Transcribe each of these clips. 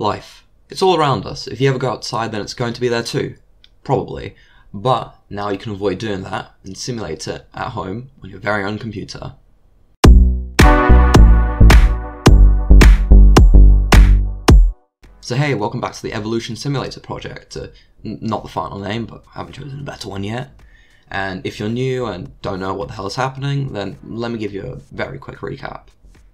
Life. It's all around us. If you ever go outside, then it's going to be there too. Probably. But now you can avoid doing that and simulate it at home on your very own computer. So hey, welcome back to the Evolution Simulator project. Uh, not the final name, but I haven't chosen a better one yet. And if you're new and don't know what the hell is happening, then let me give you a very quick recap.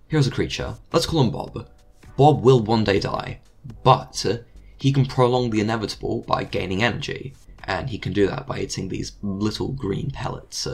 Here's a creature. Let's call him Bob. Bob will one day die, but he can prolong the inevitable by gaining energy, and he can do that by eating these little green pellets.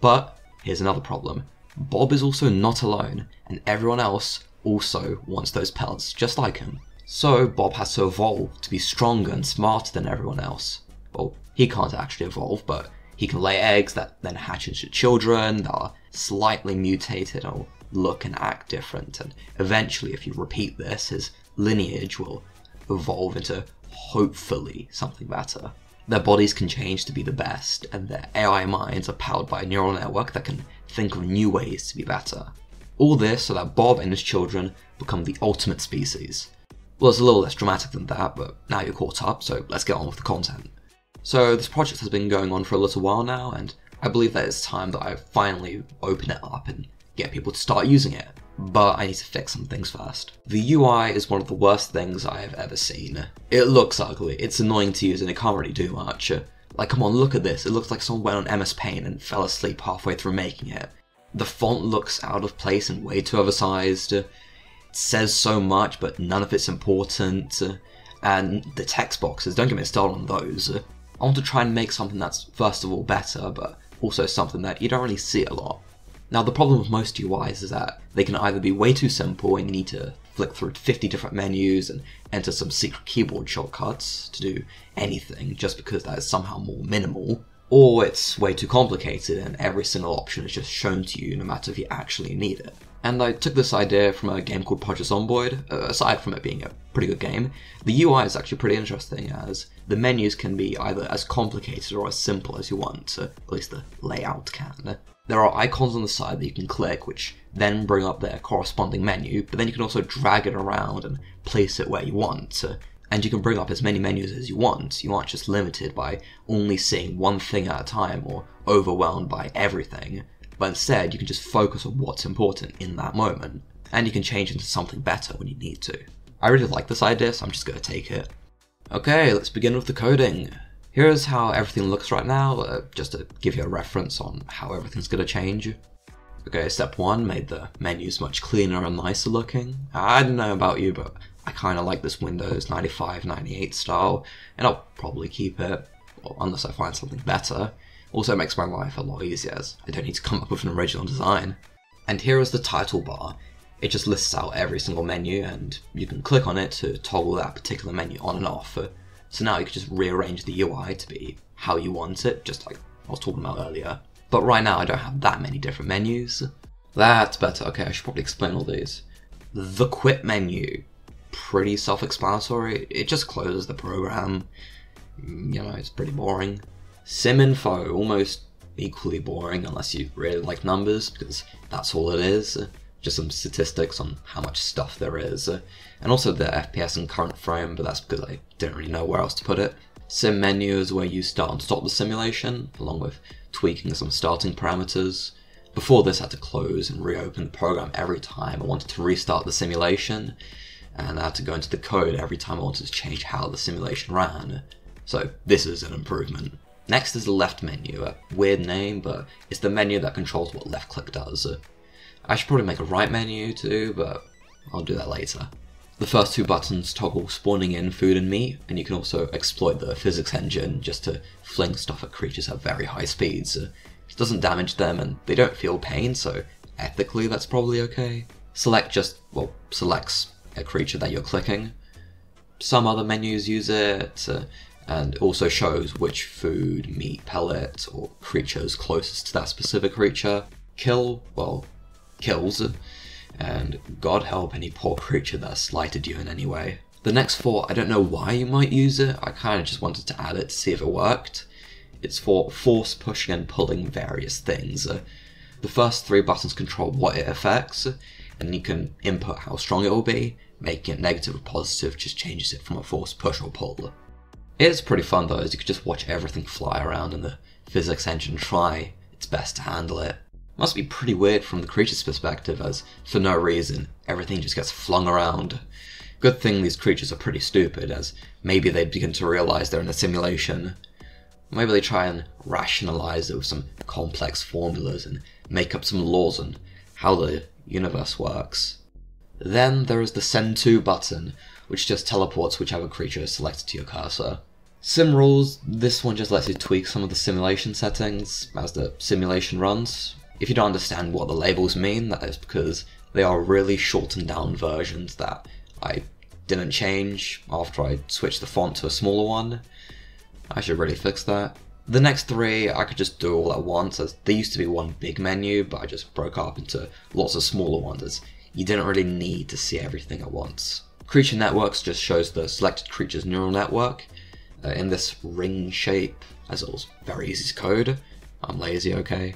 But here's another problem. Bob is also not alone, and everyone else also wants those pellets just like him. So Bob has to evolve to be stronger and smarter than everyone else. Well, he can't actually evolve, but he can lay eggs that then hatch into children that are slightly mutated or look and act different, and eventually, if you repeat this, his lineage will evolve into hopefully something better. Their bodies can change to be the best, and their AI minds are powered by a neural network that can think of new ways to be better. All this so that Bob and his children become the ultimate species. Well, it's a little less dramatic than that, but now you're caught up, so let's get on with the content. So, this project has been going on for a little while now, and I believe that it's time that I finally open it up and get people to start using it. But I need to fix some things first. The UI is one of the worst things I have ever seen. It looks ugly, it's annoying to use, and it can't really do much. Like, come on, look at this. It looks like someone went on MS Paint and fell asleep halfway through making it. The font looks out of place and way too oversized. It says so much, but none of it's important. And the text boxes, don't get me started on those. I want to try and make something that's, first of all, better, but also something that you don't really see a lot. Now, the problem with most UIs is that they can either be way too simple and you need to flick through 50 different menus and enter some secret keyboard shortcuts to do anything just because that is somehow more minimal, or it's way too complicated and every single option is just shown to you no matter if you actually need it. And I took this idea from a game called Project Zomboid. Uh, aside from it being a pretty good game, the UI is actually pretty interesting as the menus can be either as complicated or as simple as you want, at least the layout can. There are icons on the side that you can click, which then bring up their corresponding menu, but then you can also drag it around and place it where you want. And you can bring up as many menus as you want. You aren't just limited by only seeing one thing at a time or overwhelmed by everything but instead you can just focus on what's important in that moment, and you can change into something better when you need to. I really like this idea, so I'm just going to take it. Okay, let's begin with the coding. Here's how everything looks right now, uh, just to give you a reference on how everything's going to change. Okay, step one made the menus much cleaner and nicer looking. I don't know about you, but I kind of like this Windows 95, 98 style, and I'll probably keep it, unless I find something better. Also makes my life a lot easier as I don't need to come up with an original design. And here is the title bar. It just lists out every single menu and you can click on it to toggle that particular menu on and off. So now you can just rearrange the UI to be how you want it, just like I was talking about earlier. But right now I don't have that many different menus. That's better. Okay, I should probably explain all these. The quit menu, pretty self-explanatory. It just closes the program. Mm, you know, it's pretty boring. SimInfo, almost equally boring unless you really like numbers, because that's all it is. Just some statistics on how much stuff there is. And also the FPS and current frame, but that's because I didn't really know where else to put it. Sim menu is where you start and stop the simulation, along with tweaking some starting parameters. Before this, I had to close and reopen the program every time I wanted to restart the simulation, and I had to go into the code every time I wanted to change how the simulation ran. So this is an improvement. Next is the left menu, a weird name, but it's the menu that controls what left click does. I should probably make a right menu too, but I'll do that later. The first two buttons toggle spawning in food and meat, and you can also exploit the physics engine just to fling stuff at creatures at very high speeds. It doesn't damage them and they don't feel pain, so ethically that's probably okay. Select just, well, selects a creature that you're clicking. Some other menus use it, uh, and also shows which food, meat, pellet, or creatures closest to that specific creature. Kill, well, kills, and God help any poor creature that slighted you in any way. The next four, I don't know why you might use it, I kind of just wanted to add it to see if it worked. It's for force pushing and pulling various things. The first three buttons control what it affects, and you can input how strong it will be, making it negative or positive just changes it from a force push or pull. It's pretty fun though, as you can just watch everything fly around and the physics engine try its best to handle it. Must be pretty weird from the creature's perspective, as for no reason, everything just gets flung around. Good thing these creatures are pretty stupid, as maybe they begin to realize they're in a simulation. Maybe they try and rationalize it with some complex formulas and make up some laws on how the universe works. Then there is the Send To button, which just teleports whichever creature is selected to your cursor. Sim rules, this one just lets you tweak some of the simulation settings as the simulation runs. If you don't understand what the labels mean, that is because they are really shortened down versions that I didn't change after I switched the font to a smaller one. I should really fix that. The next three I could just do all at once as there used to be one big menu but I just broke up into lots of smaller ones as you didn't really need to see everything at once. Creature Networks just shows the selected creature's neural network uh, in this ring shape as it was very easy to code. I'm lazy, okay?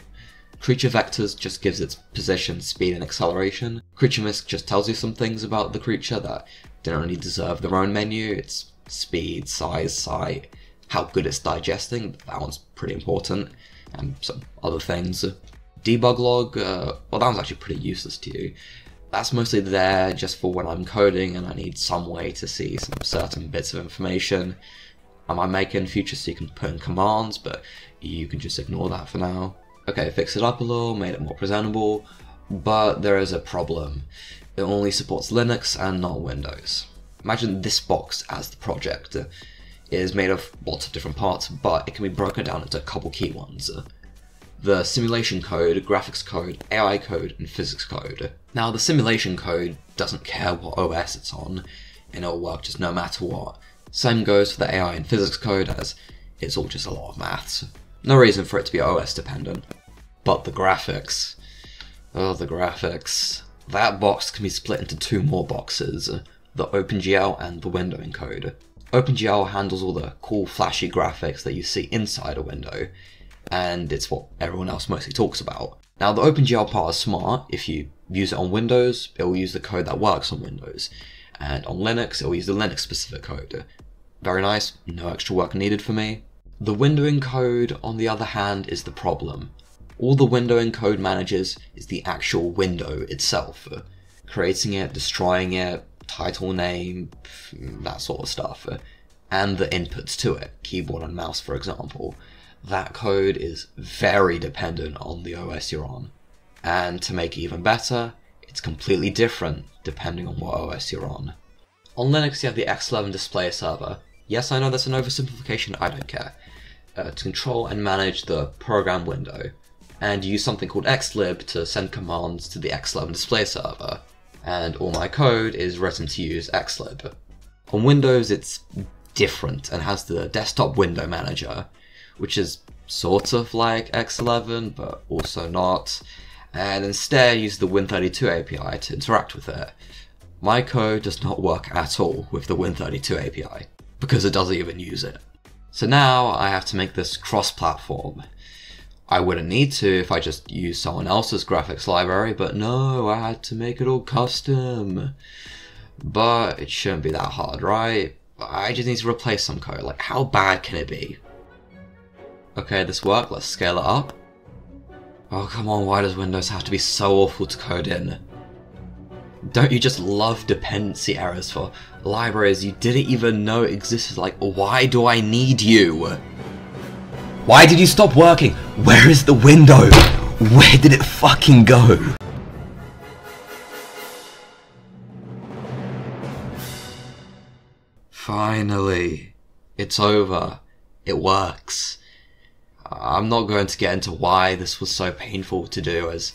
Creature Vectors just gives its position, speed, and acceleration. Creature Misc just tells you some things about the creature that don't really deserve their own menu. Its speed, size, sight, how good it's digesting, that one's pretty important, and some other things. Debug log, uh, well, that one's actually pretty useless to you. That's mostly there just for when I'm coding and I need some way to see some certain bits of information. I might make in future so you can put in commands, but you can just ignore that for now. Okay, fixed it up a little, made it more presentable, but there is a problem. It only supports Linux and not Windows. Imagine this box as the project. It is made of lots of different parts, but it can be broken down into a couple key ones. The simulation code, graphics code, AI code, and physics code. Now, the simulation code doesn't care what OS it's on, and it'll work just no matter what. Same goes for the AI and physics code, as it's all just a lot of maths. No reason for it to be OS dependent. But the graphics. Oh, the graphics. That box can be split into two more boxes, the OpenGL and the windowing code. OpenGL handles all the cool flashy graphics that you see inside a window, and it's what everyone else mostly talks about. Now the OpenGL part is smart, if you use it on Windows, it will use the code that works on Windows, and on Linux, it will use the Linux specific code. Very nice, no extra work needed for me. The windowing code, on the other hand, is the problem. All the windowing code manages is the actual window itself. Creating it, destroying it, title name, that sort of stuff. And the inputs to it, keyboard and mouse for example. That code is very dependent on the OS you're on. And to make it even better, it's completely different depending on what OS you're on. On Linux you have the X11 display server. Yes, I know that's an oversimplification, I don't care. Uh, to control and manage the program window, and use something called xlib to send commands to the X11 display server, and all my code is written to use xlib. On Windows it's different and has the desktop window manager, which is sort of like X11 but also not, and instead use the Win32 API to interact with it. My code does not work at all with the Win32 API, because it doesn't even use it. So now I have to make this cross-platform. I wouldn't need to if I just used someone else's graphics library, but no, I had to make it all custom. But it shouldn't be that hard, right? I just need to replace some code, like how bad can it be? Okay, this worked, let's scale it up. Oh come on, why does Windows have to be so awful to code in? Don't you just love dependency errors for libraries you didn't even know existed? Like, why do I need you? Why did you stop working? Where is the window? Where did it fucking go? Finally, it's over. It works. I'm not going to get into why this was so painful to do as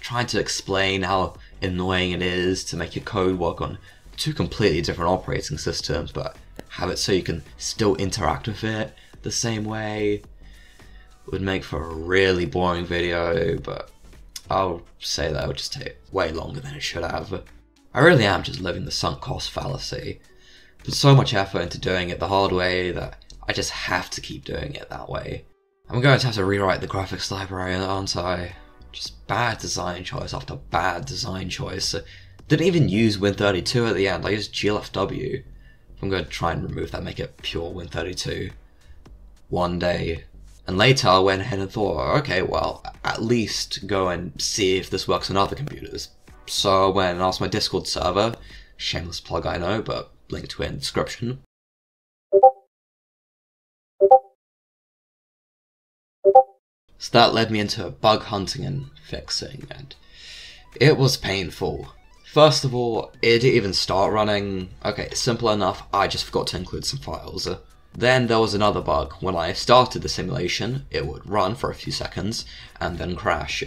trying to explain how annoying it is to make your code work on two completely different operating systems but have it so you can still interact with it the same way would make for a really boring video but I'll say that would just take way longer than it should have. I really am just living the sunk cost fallacy. Put so much effort into doing it the hard way that I just have to keep doing it that way. I'm going to have to rewrite the graphics library, aren't I? Just bad design choice after bad design choice. Didn't even use Win32 at the end, I used GLFW. I'm going to try and remove that, make it pure Win32. One day. And later I went ahead and thought, okay, well, at least go and see if this works on other computers. So I went and asked my Discord server, shameless plug I know, but link to it in description. So that led me into bug hunting and fixing, and it was painful. First of all, it didn't even start running. Okay, simple enough, I just forgot to include some files. Then there was another bug. When I started the simulation, it would run for a few seconds and then crash.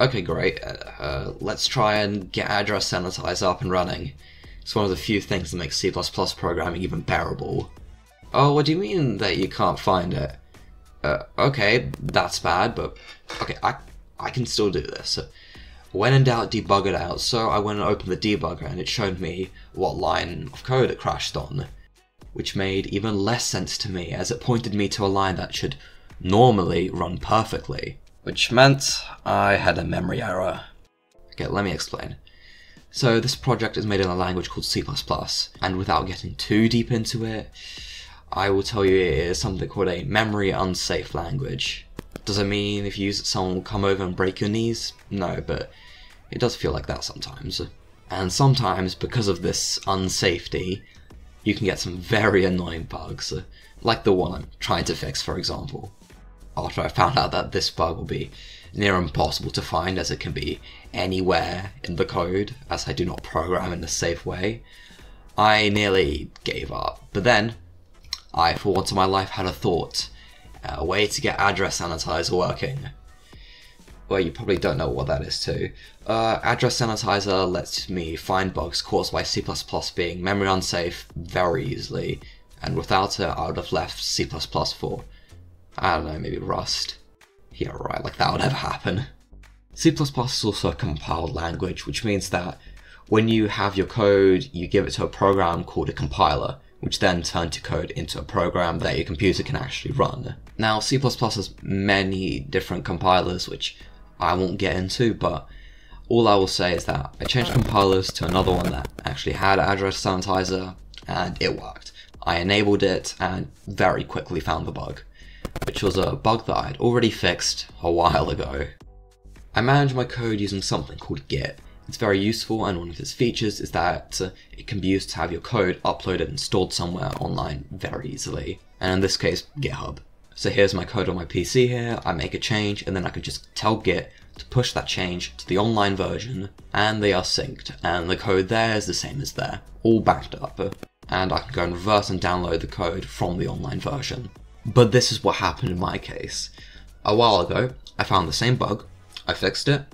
Okay, great. Uh, uh, let's try and get address sanitizer up and running. It's one of the few things that makes C++ programming even bearable. Oh, what do you mean that you can't find it? Uh, okay, that's bad, but okay, I I can still do this. When in doubt, debug it out. So I went and opened the debugger, and it showed me what line of code it crashed on, which made even less sense to me, as it pointed me to a line that should normally run perfectly, which meant I had a memory error. Okay, let me explain. So this project is made in a language called C++, and without getting too deep into it, I will tell you it is something called a memory unsafe language. Does it mean if you use it someone will come over and break your knees? No, but it does feel like that sometimes. And sometimes, because of this unsafety, you can get some very annoying bugs, like the one I'm trying to fix, for example. After I found out that this bug will be near impossible to find as it can be anywhere in the code, as I do not program in a safe way, I nearly gave up. But then, I, for once in my life, had a thought. A way to get address sanitizer working. Well, you probably don't know what that is too. Uh, address sanitizer lets me find bugs caused by C++ being memory unsafe very easily, and without it, I would have left C++ for, I don't know, maybe Rust. Yeah, right, like that would ever happen. C++ is also a compiled language, which means that when you have your code, you give it to a program called a compiler, which then turns to code into a program that your computer can actually run. Now, C++ has many different compilers, which I won't get into, but all I will say is that I changed compilers to another one that actually had address sanitizer, and it worked. I enabled it and very quickly found the bug, which was a bug that I had already fixed a while ago. I manage my code using something called Git, it's very useful, and one of its features is that uh, it can be used to have your code uploaded and stored somewhere online very easily. And in this case, GitHub. So here's my code on my PC here, I make a change, and then I can just tell Git to push that change to the online version, and they are synced, and the code there is the same as there, all backed up. And I can go and reverse and download the code from the online version. But this is what happened in my case. A while ago, I found the same bug, I fixed it,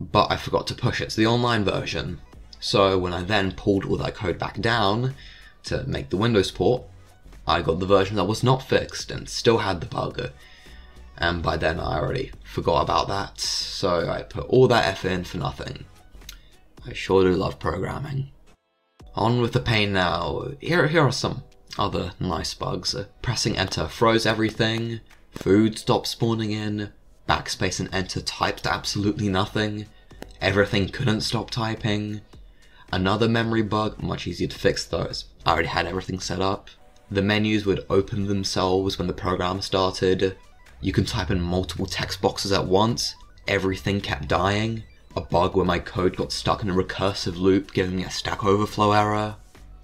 but I forgot to push it to the online version. So when I then pulled all that code back down to make the Windows port, I got the version that was not fixed and still had the bug. And by then I already forgot about that, so I put all that effort in for nothing. I sure do love programming. On with the pain now. Here, here are some other nice bugs. Uh, pressing enter froze everything, food stopped spawning in, backspace and enter typed absolutely nothing, everything couldn't stop typing, another memory bug, much easier to fix those, I already had everything set up, the menus would open themselves when the program started, you can type in multiple text boxes at once, everything kept dying, a bug where my code got stuck in a recursive loop giving me a Stack Overflow error.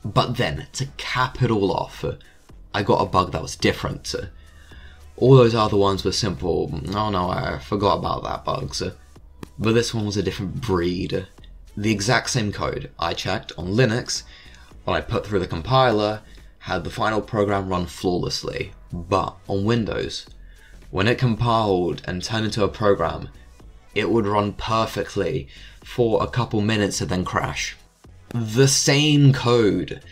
But then, to cap it all off, I got a bug that was different. All those other ones were simple, oh no, I forgot about that bugs. But this one was a different breed. The exact same code I checked on Linux, when I put through the compiler, had the final program run flawlessly. But on Windows, when it compiled and turned into a program, it would run perfectly for a couple minutes and then crash. The same code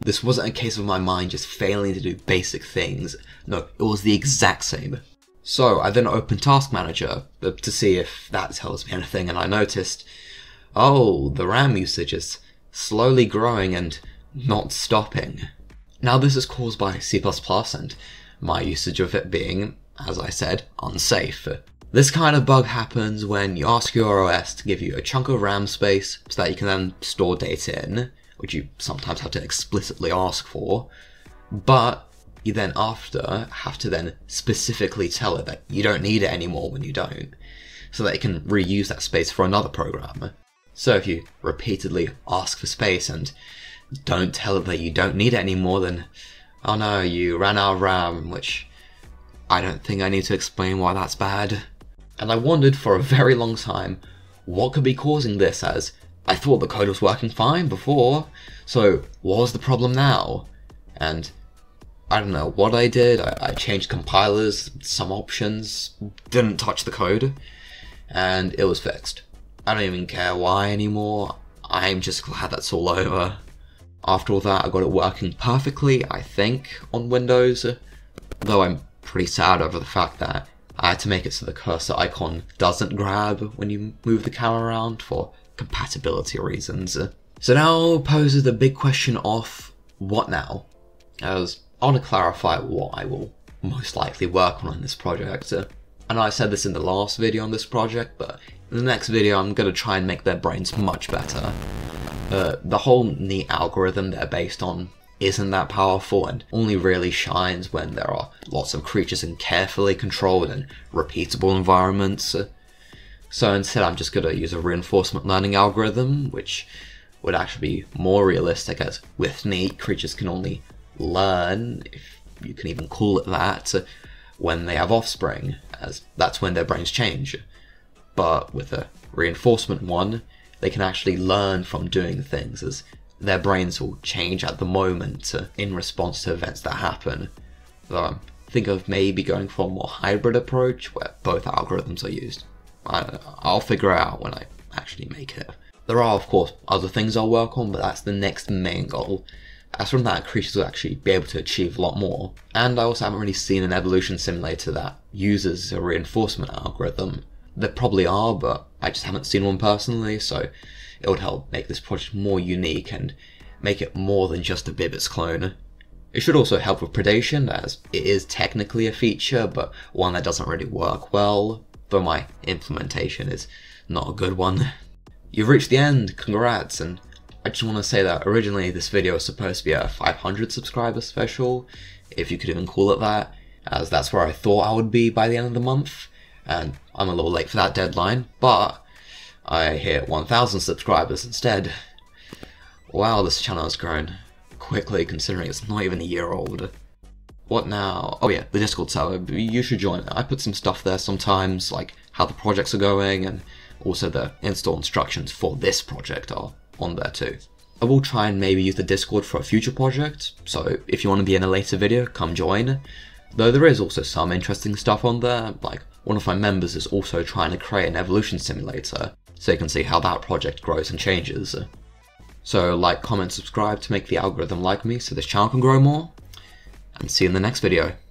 this wasn't a case of my mind just failing to do basic things. No, it was the exact same. So I then opened Task Manager to see if that tells me anything, and I noticed, oh, the RAM usage is slowly growing and not stopping. Now this is caused by C++ and my usage of it being, as I said, unsafe. This kind of bug happens when you ask your OS to give you a chunk of RAM space so that you can then store data in, which you sometimes have to explicitly ask for, but you then after have to then specifically tell it that you don't need it anymore when you don't, so that it can reuse that space for another program. So if you repeatedly ask for space and don't tell it that you don't need it anymore, then oh no, you ran out of RAM, which I don't think I need to explain why that's bad. And I wondered for a very long time what could be causing this as I thought the code was working fine before, so what was the problem now? And I don't know what I did. I, I, changed compilers, some options, didn't touch the code, and it was fixed. I don't even care why anymore. I'm just glad that's all over. After all that, I got it working perfectly, I think, on Windows, though I'm pretty sad over the fact that I had to make it so the cursor icon doesn't grab when you move the camera around for compatibility reasons. So now poses the big question of what now? As I want to clarify what I will most likely work on in this project. And I said this in the last video on this project, but in the next video I'm going to try and make their brains much better. Uh, the whole NEAT algorithm they're based on isn't that powerful and only really shines when there are lots of creatures in carefully controlled and repeatable environments. Uh, so instead I'm just going to use a reinforcement learning algorithm, which would actually be more realistic as with NEAT, creatures can only learn, if you can even call it that, when they have offspring, as that's when their brains change. But with a reinforcement one, they can actually learn from doing things, as their brains will change at the moment in response to events that happen. I think of maybe going for a more hybrid approach where both algorithms are used. I, I'll figure it out when I actually make it. There are, of course, other things I'll work on, but that's the next main goal, as from that, creatures will actually be able to achieve a lot more. And I also haven't really seen an evolution simulator that uses a reinforcement algorithm. There probably are, but I just haven't seen one personally, so it would help make this project more unique and make it more than just a Bibites clone. It should also help with predation, as it is technically a feature, but one that doesn't really work well, though my implementation is not a good one. You've reached the end, congrats, and I just want to say that originally this video was supposed to be a 500 subscriber special, if you could even call it that, as that's where I thought I would be by the end of the month, and I'm a little late for that deadline, but I hit 1000 subscribers instead. Wow, this channel has grown quickly considering it's not even a year old. What now? Oh yeah, the Discord server, you should join. I put some stuff there sometimes, like how the projects are going, and also the install instructions for this project are on there too. I will try and maybe use the Discord for a future project, so if you want to be in a later video, come join. Though there is also some interesting stuff on there, like one of my members is also trying to create an evolution simulator, so you can see how that project grows and changes. So like, comment, subscribe to make the algorithm like me so this channel can grow more, and see you in the next video.